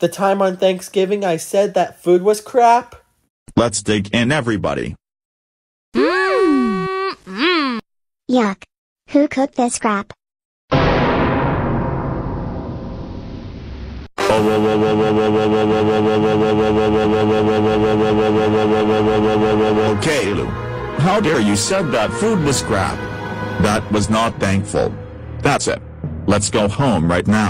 The time on Thanksgiving I said that food was crap? Let's dig in everybody. Mmm. Yuck. Who cooked this crap? Okay, Lou. How dare you said that food was crap? That was not thankful. That's it. Let's go home right now.